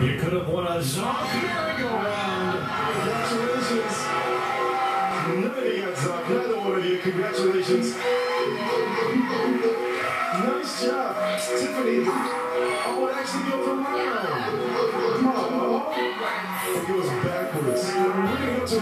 You could have won a zombie merry-go-round. Congratulations. Nobody got Another one of you. Congratulations. nice job, Tiffany. Oh, it actually goes around. Mario. Come on, it goes backwards. We're going to go to